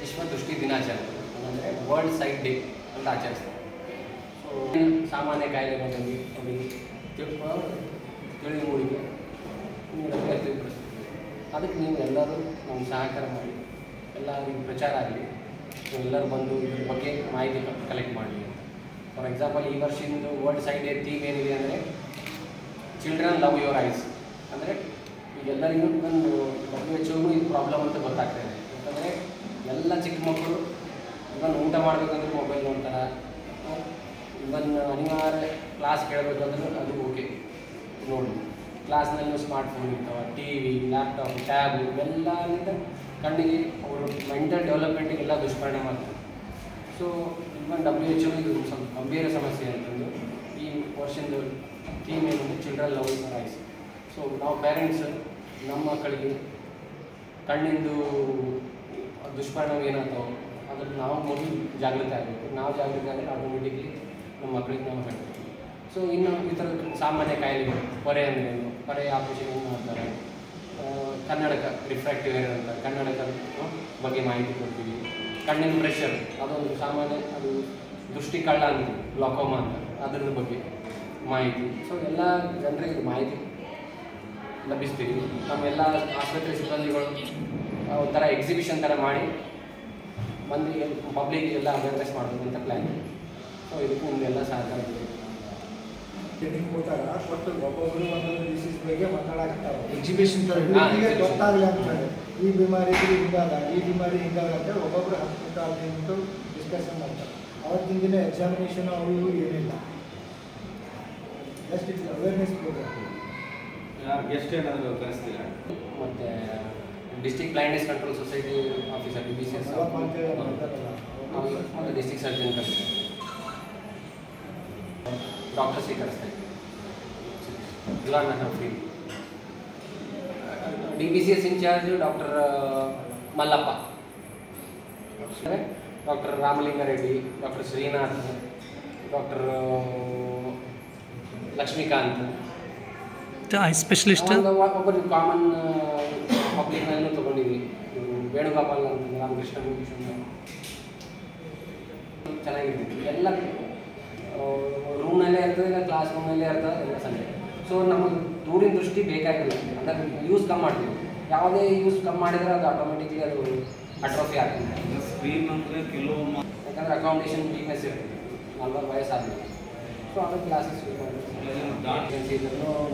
ವಿಶ್ವ ದೃಷ್ಟಿ ದಿನಾಚರಣೆ, ಅಂದರೆ ವರ್ಲ್ಡ್ ಸೈಟ್ ಡೇ ಅಂತ ಆಚರಿಸ್ತಾರೆ. ಸೊ ಸಾಮಾನ್ಯ ಕಾಯಿಲೆಗಳಲ್ಲಿ ಅವರಿಗೆ ತಿಳ್ಕೊ, ತಿಳಿ ಮೂಡಿಗೆ ಅದಕ್ಕೆ ನೀವು ಎಲ್ಲರೂ ನಮ್ಮ ಸಹಕಾರ ಮಾಡಿ ಎಲ್ಲರಿಗೂ ಪ್ರಚಾರ ಆಗಲಿ ಎಲ್ಲರೂ ಬಂದು ಇದ್ರ ಬಗ್ಗೆ ಮಾಹಿತಿ ಕಲೆಕ್ಟ್ ಮಾಡಲಿ ಫಾರ್ ಎಕ್ಸಾಂಪಲ್ ಈ ವರ್ಷದಿಂದ ವರ್ಲ್ಡ್ ಸೈಡ್ ಡೇ ಥೀಮ್ ಏನಿದೆ ಅಂದರೆ ಚಿಲ್ಡ್ರನ್ ಲವ್ ಯುವರ್ ಐಸ್ ಅಂದರೆ ಈಗೆಲ್ಲರಿಗೂ ಒಂದು ಡಬ್ಲ್ಯೂ ಎಚ್ ಇದು ಪ್ರಾಬ್ಲಮ್ ಅಂತ ಗೊತ್ತಾಗ್ತಾಯಿದೆ ಯಾಕಂದರೆ ಎಲ್ಲ ಚಿಕ್ಕ ಮಕ್ಕಳು ಇವನ್ ಊಟ ಮಾಡಬೇಕಂದ್ರೆ ಮೊಬೈಲ್ ನೋಡ್ತಾರೆ. ಇವನ್ ಅನಿವಾರ್ಯ ಕ್ಲಾಸ್ ಕೇಳಬೇಕಂದ್ರೆ ಅದು ಓಕೆ ನೋಡಿ. ಕ್ಲಾಸ್ನಲ್ಲೂ ಸ್ಮಾರ್ಟ್ಫೋನ್ ಇರ್ತಾವೆ ಟಿ ವಿ ಲ್ಯಾಪ್ಟಾಪ್ ಟ್ಯಾಬ್ ಇವೆಲ್ಲದಿಂದ ಕಣ್ಣಿಗೆ ಅವರು ಮೆಂಟಲ್ ಡೆವಲಪ್ಮೆಂಟಿಗೆಲ್ಲ ದುಷ್ಪರಿಣಾಮ ಆಗ್ತದೆ. ಸೊ ಇವನ್ ಡಬ್ಲ್ಯೂ ಎಚ್ ಇದು ಸ್ವಲ್ಪ ಗಂಭೀರ ಸಮಸ್ಯೆ ಅಂತಂದು ಈ ವರ್ಷದ ಥೀಮ್ ಏನಂದ್ರೆ ಚಿಲ್ಡ್ರನ್ ಲವ್ ಸೊ ನಾವು ಪೇರೆಂಟ್ಸ್ ನಮ್ಮ ಮಕ್ಕಳಿಗೆ ಕಣ್ಣಿಂದು ದುಷ್ಪರಿಣಾಮ ಏನಾಗ್ತಾವೆ ಅದ್ರಲ್ಲಿ ನಾವು ಮೊದಲು ಜಾಗೃತಿ ಆಗಬೇಕು. ನಾವು ಜಾಗೃತಿ ಆದರೆ ಆಟೋಮೆಟಿಕ್ಲಿ ನಮ್ಮ ಮಕ್ಕಳಿಗೆ ನಾವು ಹೇಳ್ತೀವಿ. ಸೊ ಇನ್ನು ಈ ಥರ ಸಾಮಾನ್ಯ ಕಾಯಿಲೆಗಳು, ಪೊರೆ ಅಂದ್ರೇನು ಪೊರೆ ಆಪರೇಷನ್ ಏನು ಮಾಡ್ತಾರೆ? ಕನ್ನಡಕ ರಿಫ್ರಾಕ್ಟಿವ್ ಏರ್ ಅಂತ, ಕನ್ನಡಕ ಬಗ್ಗೆ ಮಾಹಿತಿ ಕೊಡ್ತೀವಿ. ಕಣ್ಣಿನ ಪ್ರೆಷರ್ ಅದೊಂದು ಸಾಮಾನ್ಯ, ಅದು ದೃಷ್ಟಿ ಕಳ್ಳ ಅಂತೀವಿ ಗ್ಲಾಕೋಮಾ ಅಂತ ಅದರ ಬಗ್ಗೆ ಮಾಹಿತಿ. ಸೊ ಎಲ್ಲ ಜನರಿಗೆ ಮಾಹಿತಿ ಲಭಿಸ್ತೀವಿ. ನಮ್ಮೆಲ್ಲ ಆಸ್ಪತ್ರೆ ಸಿಬ್ಬಂದಿಗಳು ಒಂಥರ ಎಕ್ಸಿಬಿಷನ್ ಥರ ಮಾಡಿ ಮಂದಿಗೆ ಪಬ್ಲಿಕ್ ಎಲ್ಲ ಅವೇರ್ನೆಸ್ ಮಾಡಬೇಕು ಅಂತ ಪ್ಲ್ಯಾನ್ ಸೊ ಇಲ್ಲಿ ಎಲ್ಲ ಸಹಕಾರ. ಟ್ರೈನಿಂಗ್ ಕೊಟ್ಟಾಗ ಕೊಟ್ಟು ಒಬ್ಬೊಬ್ಬರು ಒಂದೊಂದು ಡಿಸೀಸ್ ಬಗ್ಗೆ ಮಾತಾಡಕ್ತಾವೆ ಎಕ್ಸಿಬಿಷನ್ ಈಗ exhibition. ಗೊತ್ತಾಗಲಿ ಅಂತಾರೆ. ಈ ಬಿಮಾರಿ ಹಿಂಗಾದ ಈ ಬಿಮಾರಿ ಹಿಂಗಾದ ಅಂತ ಒಬ್ಬೊಬ್ರು ಹಾಸ್ಪಿಟಲ್ ನಿಂತು ಡಿಸ್ಕಷನ್ ಮಾಡ್ತಾರೆ. ಅವತ್ತಿನ ದಿನ ಎಕ್ಸಾಮಿನೇಷನ್ ಅವು ಇವು ಏನಿಲ್ಲ. Just it's awareness program guest ಏನಾದರೂ ಕರೆಸ್ತೀರಾ ಮತ್ತು district blindness control society officer D B C S ಮತ್ತು ಡಿಸ್ಟಿಕ್ ಸರ್ಜನ್ ಕಳಿಸ್ತಾರೆ ಡಾಕ್ಟರ್ಸಿಗೆ ಕಳಿಸ್ತಾರೆ ಇವಾಗ ನಾನು free D B C S in charge doctor Mallappa doctor Ramalinga Reddy doctor Srinath doctor Lakshmikant eye specialist ಒಂದು ಒಬ್ಬರು ಕಾಮನ್ ಪಬ್ಲಿಕ್ನಲ್ಲೂ ತೊಗೊಂಡಿದ್ವಿ. ವೇಣುಗೋಪಾಲ್ ಅಂತ ರಾಮಕೃಷ್ಣ ಭೂಷಣ್ ಚೆನ್ನಾಗಿರ್ತಿತ್ತು ಎಲ್ಲ ರೂಮ್ನಲ್ಲೇ ಇರ್ತದೆ ಇಲ್ಲ ಕ್ಲಾಸ್ ರೂಮ್ನಲ್ಲೇ ಇರ್ತದೆ ಎಲ್ಲ ಸಂಜೆ ಸೊ ನಮಗೆ ದೂರಿನ ದೃಷ್ಟಿ ಬೇಕಾಗಿಲ್ಲ. ಅಂದರೆ ಯೂಸ್ ಕಮ್ಮಿ ಮಾಡ್ತೀವಿ. ಯಾವುದೇ ಯೂಸ್ ಕಮ್ಮಿ ಮಾಡಿದರೆ ಅದು ಆಟೋಮೆಟಿಕ್ಲಿ ಅದು ಅಟ್ರೋಫಿ ಆಗ್ತದೆ. ಸ್ಕ್ರೀನ್ ಅಂದರೆ ಕೆಲವೊಮ್ಮೆ ಯಾಕಂದರೆ ಅಕಾಮಿಡೇಷನ್ ವೀಕ್ನೆಸ್ ಇರ್ತದೆ ನಲ್ವತ್ತು ವಯಸ್ಸಾದ್ಮೇಲೆ. ಸೊ ಅದು ಕ್ಲಾಸಸ್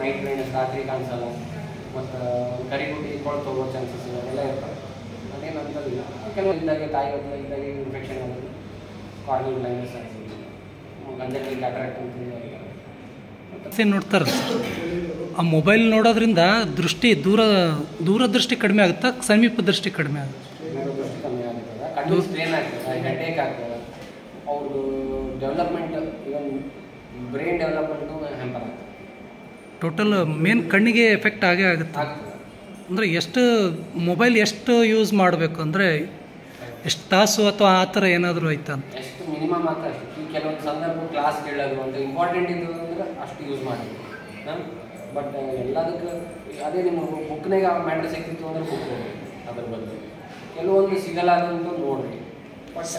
ನೈಟ್ ಟ್ರೈನ್ ರಾತ್ರಿ ಕಾಣಿಸಲ್ಲ. ಮತ್ತು ಕರಿಗುಡಿ ಕೊಳ್ತು ಹೋಗೋ ಚಾನ್ಸಸ್ ಎಲ್ಲ ಇರ್ತವೆ. ಅದೇನು ಅಂತದಿಲ್ಲ ಕೆಲವು ಇದ್ದಾಗೆ ತಾಯಿ ಹೊತ್ತು ಇದ್ದಾಗೆ ಇನ್ಫೆಕ್ಷನ್ ಆಗೋದು ಆಗ್ತದೆ ಗಂಜಲ್ಲಿ ಕ್ಯಾಟ್ರಾಕ್ಟ್ ಅಂತ ನೋಡ್ತಾರೆ ಆ ಮೊಬೈಲ್ ನೋಡೋದ್ರಿಂದ ದೃಷ್ಟಿ ದೂರ ದೂರದೃಷ್ಟಿ ಕಡಿಮೆ ಆಗುತ್ತಾ ಸಮೀಪ ದೃಷ್ಟಿ ಕಡಿಮೆ ಆಗುತ್ತೆ? ದೃಷ್ಟಿ ಕಮ್ಮಿ ಆಗ್ತದೆ ಕಣ್ಣು ಸ್ಟ್ರೇನ್ ಆಗ್ತದೆ ಅವ್ರದ್ದು development even brain development total main ಕಣ್ಣಿಗೆ ಎಫೆಕ್ಟ್ ಆಗೇ ಆಗುತ್ತೆ. ಅಂದರೆ ಎಷ್ಟು ಮೊಬೈಲ್ ಎಷ್ಟು ಯೂಸ್ ಮಾಡಬೇಕು ಅಂದರೆ ಎಷ್ಟು ತಾಸು ಅಥವಾ ಆ ಥರ ಏನಾದರೂ ಐತಾ ಅಂತ. ಎಷ್ಟು ಮಿನಿಮಮ್ ಈ ಕೆಲವೊಂದು ಸಂದರ್ಭ ಕ್ಲಾಸ್ ಕೇಳೋದು ಅಂತ ಇಂಪಾರ್ಟೆಂಟ್ ಇದ್ದು ಅಂದ್ರೆ ಅಷ್ಟು ಯೂಸ್ ಮಾಡಿ ಬಟ್ ಎಲ್ಲದಕ್ಕೆ ಅದೇ ನಿಮ್ಮ ಬುಕ್ನಾಗ ಮ್ಯಾಟ್ರ್ ಸಿಕ್ತಿತ್ತು ಅಂದ್ರೆ ಬುಕ್ ಅದ್ರ ಬಗ್ಗೆ. ಕೆಲವೊಂದು ಸಿಗಲ್ಲ ಅಂತ ನೋಡ್ರಿ ಬಟ್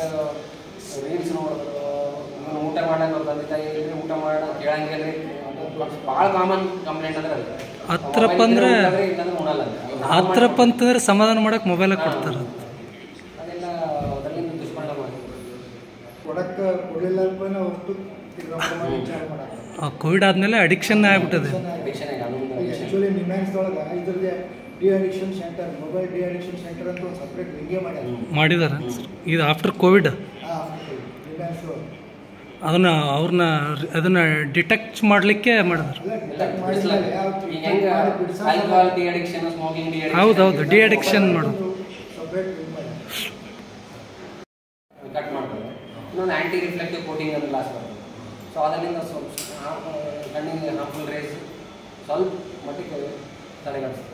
ರೀಲ್ಸ್ ಇವನು ಊಟ ಮಾಡೋಕೆ ತಂದೆ ತಾಯಿ ಊಟ ಮಾಡೋಣ ಕೇಳಂಗಿಲ್ಲ ಭಾಳ ಕಾಮನ್ ಕಂಪ್ಲೇಂಟ್ ಅಂದ್ರೆ ಅದು. ಹತ್ರಪ್ಪ ಅಂದ್ರೆ- ಥರಪ್ಪ ಅಂತಂದ್ರೆ ಸಮಾಧಾನ ಮಾಡೋಕೆ ಮೊಬೈಲ್ ಕೊಡ್ತಾರೆ ಮಾಡಕ್ಕೆ. ಕೋವಿಡ್ ಆದಮೇಲೆ ಅಡಿಕ್ಷನ್ ಆಗ್ಬಿಟ್ಟದೆ. ಆ್ಯಕ್ಚುಲಿ ನಿಮ್ಯಾನ್ಸ್ ಒಳಗೆ ಇದ್ರದ್ದೇ de addiction centre mobile de addiction centre ಅಂತ ಒಂದು ಸಪ್ರೇಟ್ ವಿಂಗೇ ಮಾಡ್ಯಾರ ಮಾಡಿದ್ದಾರೆ. ಇದು ಆಫ್ಟರ್ ಕೋವಿಡ್ ನಿಮ್ಯಾನ್ಸ್ ಅದನ್ನ ಅವ್ರನ್ನ ಅದನ್ನ ಡಿಟೆಕ್ಟ್ ಮಾಡಲಿಕ್ಕೆ ಮಾಡಿದ್ರು. ಹೌದೌದು ಆಲ್ಕೋಹಾಲ್ ಡಿ ಅಡಿಕ್ಷನ್ ಹೌದು, ಹೌದು, ಮಾಡೋದು. ಸಪ್ರೇಟ್ ಕಟ್ ಮಾಡ್ತಾರೆ ಇನ್ನೊಂದು ಆ್ಯಂಟಿ ರಿಫ್ಲೆಕ್ಟಿವ್ ಕೋಟಿಂಗ್ ಅಂತ ಲಾಸ್ ಬರ್ತದೆ. ಸೊ ಅದರಿಂದ ಸ್ವಲ್ಪ ಆ- ಕಣ್ಣಿಗೆ ಹಾರ್ಮ್ಫುಲ್ ರೇಸ್ ಸ್ವಲ್ಪ ಮಟ್ಟಿಗೆ ತಡೆಗಟ್ಟಿಸ್ತದೆ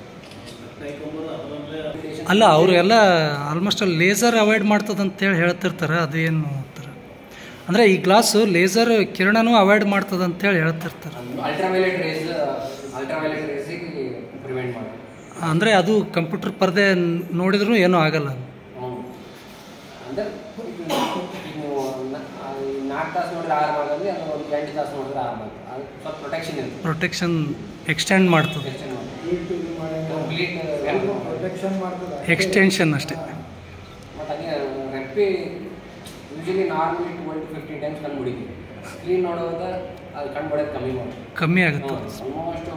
ಅಲ್ಲ ಅವರು ಎಲ್ಲ ಆಲ್ಮೋಸ್ಟ್ ಲೇಸರ್ ಅವಾಯ್ಡ್ ಮಾಡ್ತದಂತ ಅಂತೇಳಿ ಹೇಳ್ತಿರ್ತಾರೆ ಅದೇನು ಅಂದರೆ ಈ ಗ್ಲಾಸು ಲೇಸರ್ ಕಿರಣನೂ ಅವಾಯ್ಡ್ ಮಾಡ್ತದೆ ಅಂತೇಳಿ ಹೇಳ್ತಿರ್ತಾರೆ. ಅಂದರೆ ಅದು ಕಂಪ್ಯೂಟರ್ ಪರದೆ ನೋಡಿದ್ರೂ ಏನೂ ಆಗಲ್ಲ. ಪ್ರೊಟೆಕ್ಷನ್ ಎಕ್ಸ್ಟೆಂಡ್ ಮಾಡ್ತದೆ. ಎಕ್ಸ್ಟೆನ್ಷನ್ ಅಷ್ಟೇ. ಮತ್ತು ಅದೇ ರೆಪ್ಪಿ usually normally twelve to fifteen times ಕಣ್ಣು ಬಿಡಿದ್ವಿ ಸ್ಕ್ರೀನ್ ನೋಡೋದ ಅದು ಕಣ್ಣು ಬಡೋದು ಕಮ್ಮಿ ಮಾಡಿ ಕಮ್ಮಿ ಆಗುತ್ತೆ. Almost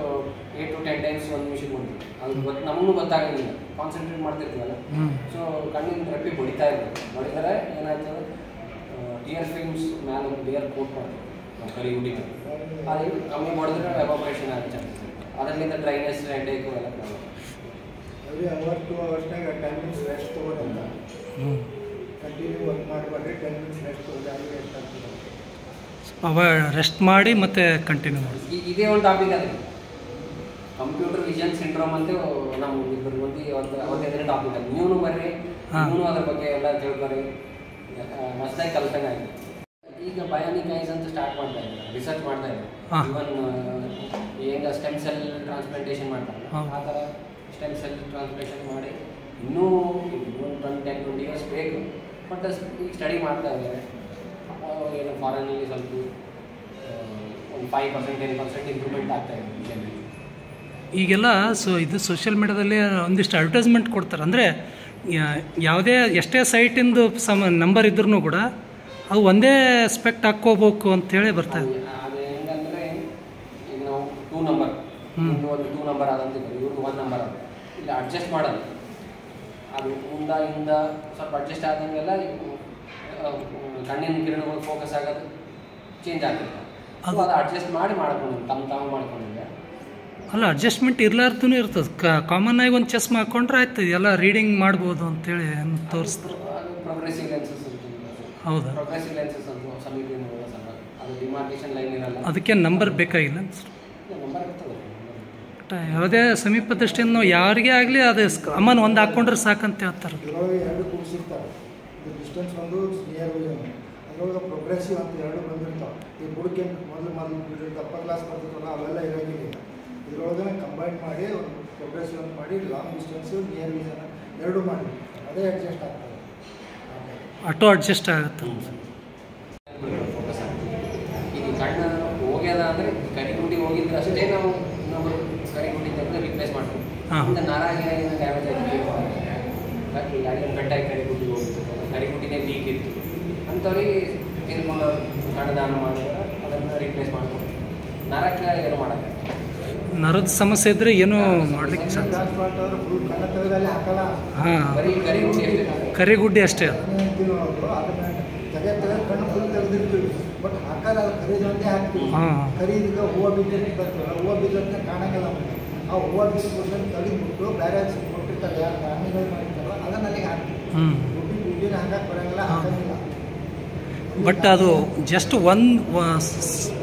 eight to ten times ಒಂದು ನಿಮಿಷಕ್ಕೆ ಬಿಡ್ತೀವಿ ಅದು ಗೊತ್ತು ನಮಗೂ ಗೊತ್ತಾಗೋದಿಲ್ಲ. ಕಾನ್ಸಂಟ್ರೇಟ್ ಮಾಡ್ತಿರ್ತೀವಲ್ಲ? ಸೊ ಕಣ್ಣಿನ ರೆಪ್ಪಿ ಹೊಡಿತಾ ಇರ್ತದೆ ಹೊಡಿತಾರೆ ಏನಾಯ್ತು? ಡಿಯರ್ ಫಿಲ್ಮ್ಸ್ ಮ್ಯಾಲ ಒಂದು ಡಿಯರ್ ಕೋಟ್ ಮಾಡ್ತೀವಿ. ನಾವು ಕರಿ ಹುಡಿ ಅದು ಕಮ್ಮಿ ಮಾಡಿದ್ರೆ ಎವಾಪರೇಷನ್ ಆಗುತ್ತೆ. ಅದರಿಂದ ಡ್ರೈನೆಸ್ ಏಕು ಎಲ್ಲ ಪ್ರಾಬ್ಲಮ್. ಅವರ್ ಟು ಅವರ್ಸ್ನಾಗ ಟೆನ್ ಮಿನಿಟ್ಸ್ ರೆಸ್ಟ್ ತೊಗೊಳಂತ ಹ್ಞೂ ಕಂಟಿನ್ಯೂ ವರ್ಕ್ ಮಾಡಬೇಡ್ರಿ ಟೆನ್ ಮಿನಿಟ್ಸ್ ರೆಸ್ಟ್ ತೊಗೊಳ್ಳಿ ಅಲ್ಲಿ ರೆಸ್ಟ್ ಆಗ್ತದೆ ಅವ ರೆಸ್ಟ್ ಮಾಡಿ ಮತ್ತೆ ಕಂಟಿನ್ಯೂ ಮಾಡಿ. ಇದೇ ಒಂದು ಟಾಪಿಕ್ ಅದು. ಕಂಪ್ಯೂಟರ್ ವಿಷನ್ ಸಿಂಡ್ರೋಮ್ ಅಂತ ನಾವು ಇಬ್ಬರು ಮಂದಿ ಒಂದು ಅವತ್ತೇದ್ರೆ ಟಾಪಿಕ್ ಅದು. ನೀವು ಬರ್ರಿ. ನೀವು ಅದ್ರ ಬಗ್ಗೆ ಎಲ್ಲ ತಿಳ್ಕೊರಿ. ಮಸ್ತಾಗಿ ಆಗಿದೆ ಈಗ ಬಯಾನಿಕ್ ಐಸ್ ಅಂತ ಸ್ಟಾರ್ಟ್ ಮಾಡ್ತಾ ಇದ್ದಾರೆ ರಿಸರ್ಚ್ ಮಾಡ್ತಾ ಇದ್ದಾರೆ. ಇವನ್ ಈಗ ಸ್ಟೆಮ್ ಸೆಲ್ ಟ್ರಾನ್ಸ್ಪ್ಲಾಂಟೇಷನ್ ಮಾಡ್ತಾರೆ. ಆ ಥರ ಸ್ಟೆಮ್ ಸೆಲ್ ಟ್ರಾನ್ಸ್ಪ್ಲಾಂಟೇಷನ್ ಮಾಡಿ ಇನ್ನೂ ಒಂದು ಟ್ವೆಂಟಿ ಟೆನ್ ಟ್ವೆಂಟಿ ಇಯರ್ಸ್ ಬೇಕು. ಬಟ್ ಈಗ ಸ್ಟಡಿ ಮಾಡ್ತಾ ಇದ್ದಾರೆ. ಏನು ಫಾರಿನಲ್ಲಿ ಸ್ವಲ್ಪ ಒಂದು five percent ten percent improvement ಆಗ್ತಾ ಇದೆ ವಿಷಯದಲ್ಲಿ ಈಗೆಲ್ಲ ಸೊ ಇದು ಸೋಷಿಯಲ್ ಮೀಡ್ಯಾದಲ್ಲಿ ಒಂದಿಷ್ಟು ಅಡ್ವರ್ಟೈಸ್ಮೆಂಟ್ ಕೊಡ್ತಾರೆ. ಅಂದರೆ ಯಾವುದೇ ಎಷ್ಟೇ ಸೈಟಿಂದು ಸಮ ನಂಬರ್ ಇದ್ರೂ ಕೂಡ ಅವು ಒಂದೇ ಸ್ಪೆಕ್ಟ್ ಹಾಕ್ಕೋಬೇಕು ಅಂತೇಳಿ ಬರ್ತಾ ಇದೆ. ಹೆಂಗಂದ್ರೆ ಈಗ ನಾವು ಟೂ ನಂಬರ್ ಒಂದು ಟೂ ನಂಬರ್ ಅದಂತ ಇವ್ರದ್ದು ಒನ್ ನಂಬರ್ ಅದು. ಇಲ್ಲಿ ಅಡ್ಜಸ್ಟ್ ಮಾಡೋದು ಅದು ಮುಂದ ಹಿಂದ ಸ್ವಲ್ಪ ಅಡ್ಜಸ್ಟ್ ಆದಂಗೆಲ್ಲ ಕಣ್ಣಿನ ಕಿರಣಗಳು ಫೋಕಸ್ ಆಗೋದು ಚೇಂಜ್ ಆಗುತ್ತೆ ಅದು ಅಡ್ಜಸ್ಟ್ ಮಾಡಿ ಮಾಡ್ಕೊಂಡು ತಮ್ಮ ತಾವು ಮಾಡ್ಕೊಂಡಿದ್ದೆ ಅಲ್ಲ ಅಡ್ಜಸ್ಟ್ಮೆಂಟ್ ಇರ್ಲಾರ್ದೂ ಇರ್ತದೆ. ಕಾಮನ್ ಆಗಿ ಒಂದು ಚೆಸ್ ಹಾಕ್ಕೊಂಡ್ರೆ ಆಯ್ತು ಎಲ್ಲ ರೀಡಿಂಗ್ ಮಾಡ್ಬೋದು ಅಂತೇಳಿ ತೋರಿಸ್ತಾರೆ ಪ್ರೋಗ್ರೆಸಿವ್ ಲೆನ್ಸಸ್ ಹೌದಾ? ಪ್ರೋಗ್ರೆಸಿವ್ ಲೆನ್ಸಸ್ ಅಂತ ಸಮೀಪ ಅದು. ಡಿಮಾರ್ಕೇಶನ್ ಲೈನ್ ಇರಲ್ಲ. ಅದಕ್ಕೆ ನಂಬರ್ ಬೇಕಾಗಿಲ್ಲ ಸರ್. ನಂಬರ್ ಇರ್ತದೆ ಯಾವುದೇ ಸಮೀಪ ದೃಷ್ಟಿಯಿಂದ ನಾವು ಯಾರಿಗೇ ಆಗಲಿ ಅದು ಅಮ್ಮನ ಒಂದು ಹಾಕ್ಕೊಂಡ್ರೆ ಸಾಕಂತ ಹೇಳ್ತಾರೆ. ಇದು ಡಿಸ್ಟೆನ್ಸ್ ಒಂದು ನಿಯರ್ ವಿಷನ್ ಅದರೊಳಗೆ ಪ್ರೋಗ್ರೆಸಿವ್ ಅಂತ ಎರಡು ಬಂದಿರ್ತಾವೆ. ಈ ಬುಡಕ್ಕೆ ಮೊದಲು ಮೊದಲು ಬಿಟ್ಟಿರ್ತಾವೆ ಅಪ್ಪರ್ ಕ್ಲಾಸ್ ಬರ್ತಿರ್ತಾವಲ್ಲ ಅವೆಲ್ಲ ಇರೋಂಗಿಲ್ಲ. ಇದರೊಳಗೆ ಕಂಬೈನ್ ಮಾಡಿ ಒಂದು ಪ್ರೋಗ್ರೆಸಿವ್ ಅಂತ ಮಾಡಿ ಲಾಂಗ್ ಡಿಸ್ಟೆನ್ಸು ನಿಯರ್ ವಿಷನ್ ಎರಡು ಮಾಡಿ. ಅದೇ ಅಡ್ಜಸ್ಟ್ ಆಗ್ತದೆ. ಆಟೋ ಅಡ್ಜಸ್ಟ್ ಆಗುತ್ತೆ. ಫೋಕಸ್ ಆಗ್ತದೆ. ಈಗ ಕಣ್ಣು ಹೋಗ್ಯದ ಅಂದರೆ ಕರಿಗುಂಡಿ ಹೋಗಿದ್ರೆ ಅಷ್ಟೇ ನಾವು ಇನ್ನೊಬ್ರು ಕರಿಗುಂಡಿ ತೆಗೆದು ರಿಪ್ಲೇಸ್ ಮಾಡ್ತೀವಿ. ಹಾ. ಇಂದ ನರ ಏನು ಡ್ಯಾಮೇಜ್ ಆಗಿದೆ ಗಾಡಿ ಗಟ್ಟಾಗಿ ಕರಿಗುಂಡಿ. ಅಂಥವ್ರಿಗೆ ತಿಳ್ಕೊಂಡು ಕಣ್ಣದಾನ ಮಾಡಿದ್ರೆ ಅದನ್ನು ರಿಪ್ಲೇಸ್ ಮಾಡ್ಬೋದು ನರಕ್ಕೆ ಏನು ಮಾಡೋಕ್ಕೆ ನರದ ಸಮಸ್ಯೆ ಇದ್ರೆ ಏನು ಮಾಡ್ಲಿಕ್ಕೆ ಹಾಕಲ್ಲ. ಹಾಂ. ಕರಿಗುಡ್ಡಿ ಅಷ್ಟೇ ಹಾ. ಖರೀದಿಗೆ ಹೂವು ಬಿದ್ದಂತೆ ಕಾಣಂಗಿಲ್ಲ ಆ ಹೂವು ಬಿದ್ದ ಪರ್ಸೆಂಟ್ ತೆಗೆದ್ಬಿಟ್ಟು ಬೇರೆ ಕೊಟ್ಟಿರ್ತಾರೆ ಯಾರು ಮಾಡಿರ್ತಾರಲ್ಲ ಅದನ್ನ ಅಲ್ಲಿಗೆ ಹಾಕಿ ಗುಡ್ಡಿ ಗುಡ್ಡಿನ ಹಾಕಕ್ಕೆ ಬರಂಗಿಲ್ಲ ಹಾ. ಹಾಕಂಗಿಲ್ಲ. ಬಟ್ ಅದು ಜಸ್ಟ್ ಒಂದು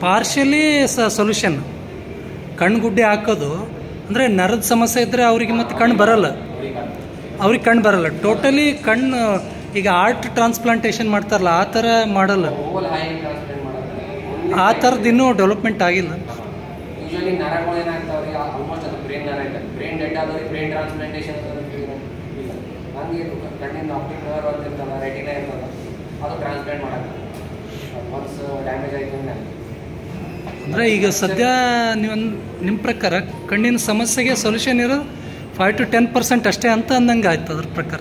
ಪಾರ್ಷಲಿ ಸ ಸೊಲ್ಯೂಷನ್ ಕಣ್ಗುಡ್ಡೆ ಹಾಕೋದು, ಅಂದರೆ ನರದ ಸಮಸ್ಯೆ ಇದ್ದರೆ ಅವರಿಗೆ ಮತ್ತೆ ಕಣ್ಣು ಬರಲ್ಲ. ಅವ್ರಿಗೆ ಕಣ್ಣು ಬರಲ್ಲ. ಟೋಟಲಿ ಕಣ್ಣು ಈಗ ಆರ್ಟ್ ಟ್ರಾನ್ಸ್ಪ್ಲಾಂಟೇಷನ್ ಮಾಡ್ತಾರಲ್ಲ, ಆ ಥರ ಮಾಡಲ್ಲ. ಆ ಥರದ ಇನ್ನೂ ಡೆವಲಪ್ಮೆಂಟ್ ಆಗಿಲ್ಲ. ಅದು ಟ್ರಾನ್ಸ್ಪ್ಲಾಂಟ್ ಒನ್ಸ್ ಡ್ಯಾಮೇಜ್ ಆಯ್ತು ಅಂದ್ರೆ ಅಂದರೆ ಈಗ ಸದ್ಯ ನೀವು ನಿಮ್ಮ ಪ್ರಕಾರ ಕಣ್ಣಿನ ಸಮಸ್ಯೆಗೆ ಸೊಲ್ಯೂಷನ್ ಇರೋದು ಫೈವ್ ಟು ಟೆನ್ ಪರ್ಸೆಂಟ್ ಅಷ್ಟೇ ಅಂತ ಅಂದಂಗೆ ಆಯ್ತು ಅದ್ರ ಪ್ರಕಾರ.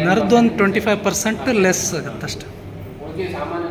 ನರದ್ದು ಒಂದು ಟ್ವೆಂಟಿ ಫೈವ್ ಪರ್ಸೆಂಟ್ ಲೆಸ್ ಆಗುತ್ತೆ ಅಷ್ಟೇ. ಸಾಮಾನ್ಯ